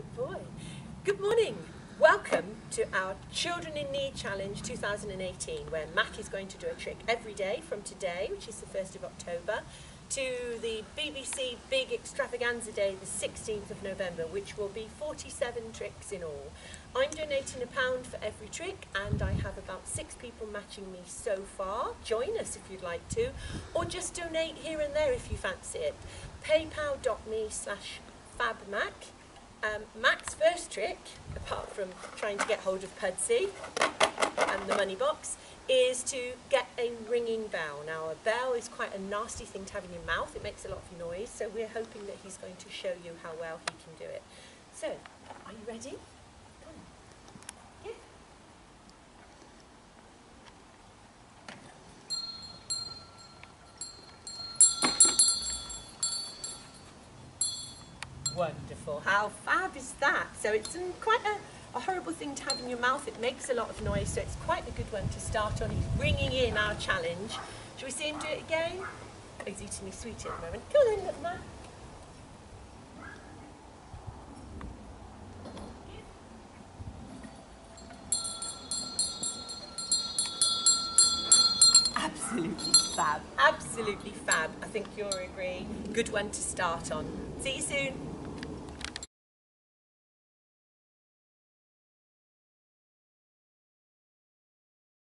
Boy, good morning. Welcome to our Children in Need Challenge 2018, where Mack is going to do a trick every day from today, which is the 1st of October, to the BBC Big Extravaganza Day, the 16th of November, which will be 47 tricks in all. I'm donating a pound for every trick, and I have about six people matching me so far. Join us if you'd like to, or just donate here and there if you fancy it. paypal.me slash fabmac. Um, Mack's first trick, apart from trying to get hold of Pudsey and the money box, is to get a ringing bell. Now, a bell is quite a nasty thing to have in your mouth. It makes a lot of noise, so we're hoping that he's going to show you how well he can do it. So, are you ready? Wonderful. How fab is that? So it's um, quite a, a horrible thing to have in your mouth. It makes a lot of noise, so it's quite a good one to start on. He's bringing in our challenge. Shall we see him do it again? He's eating his sweetie at the moment. Come on look, man. Absolutely fab. Absolutely fab. I think you'll agree. Good one to start on. See you soon.